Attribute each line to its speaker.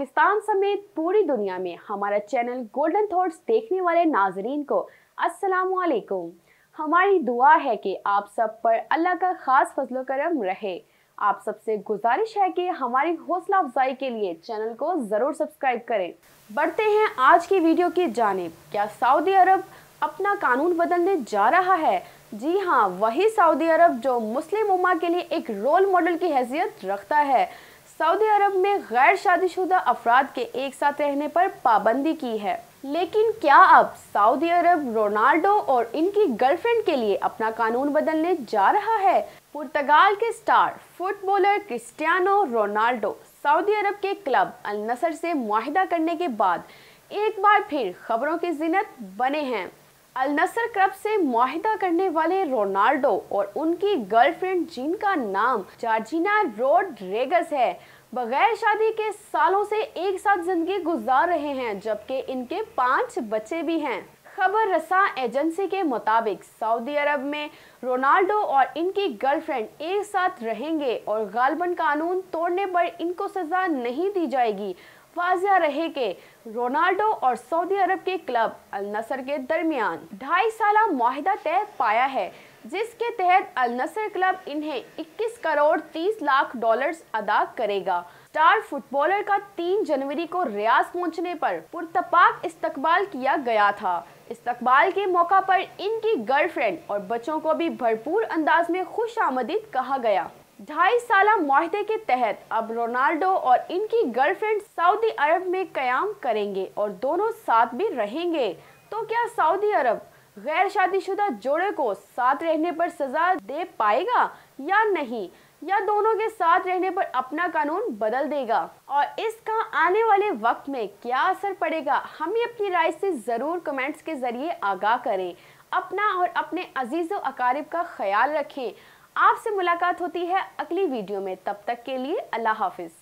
Speaker 1: पाकिस्तान समेत पूरी दुनिया में हमारा चैनल गोल्डन थॉट्स देखने वाले नाजरीन को अस्सलाम वालेकुम हमारी दुआ है कि आप सब पर अल्लाह का खास फजलो करम रहे। आप सबसे गुजारिश है कि हमारी हौसला अफजाई के लिए चैनल को ज़रूर सब्सक्राइब करें। बढ़ते हैं आज की वीडियो की जानब। क्या सऊदी अरब अपना कानून बदलने जा रहा है? जी हाँ वही सऊदी अरब जो मुस्लिम उमा के लिए एक रोल मॉडल की हैसियत रखता है। सऊदी अरब में गैर शादीशुदा अफराद के एक साथ रहने पर पाबंदी की है। लेकिन क्या अब सऊदी अरब रोनाल्डो और इनकी गर्लफ्रेंड के लिए अपना कानून बदलने जा रहा है? पुर्तगाल के स्टार फुटबॉलर क्रिस्टियानो रोनाल्डो सऊदी अरब के क्लब अल नसर से मुआहिदा करने के बाद एक बार फिर खबरों की जिनत बने हैं। अल नसर क्लब से मुआहिदा करने वाले रोनाल्डो और उनकी गर्लफ्रेंड जिनका नाम जार्जिना रोड रेगस है। बगैर शादी के सालों से एक साथ ज़िंदगी गुजार रहे हैं, जबकि इनके पाँच बच्चे भी हैं। खबर रसा एजेंसी के मुताबिक, सऊदी अरब में रोनाल्डो और इनकी गर्लफ्रेंड एक साथ रहेंगे और गालबन कानून तोड़ने पर इनको सजा नहीं दी जाएगी। वाजिया रहे कि रोनाल्डो और सऊदी अरब के क्लब अल नसर के दरमियान ढाई साल माहिदा तय पाया है, जिसके तहत अल नसर क्लब इन्हें 21 करोड़ 30 लाख डॉलर्स अदा करेगा। स्टार फुटबॉलर का 3 जनवरी को रियाज पहुँचने पर पुरतपाक इस्तकबाल किया गया था। इस्तकबाल के मौका पर इनकी गर्लफ्रेंड और बच्चों को भी भरपूर अंदाज में खुश आमदीद कहा गया। ढाई साल माहदे के तहत अब रोनाल्डो और इनकी गर्लफ्रेंड सऊदी अरब में कयाम करेंगे और दोनों साथ भी रहेंगे। तो क्या सऊदी अरब गैर शादीशुदा जोड़े को साथ रहने पर सजा दे पाएगा या नहीं? या दोनों के साथ रहने पर अपना कानून बदल देगा? और इसका आने वाले वक्त में क्या असर पड़ेगा? हमें अपनी राय से ज़रूर कमेंट्स के ज़रिए आगाह करें। अपना और अपने अज़ीज़ अकारिब का ख्याल रखें। आपसे मुलाकात होती है अगली वीडियो में। तब तक के लिए अल्लाह हाफिज़।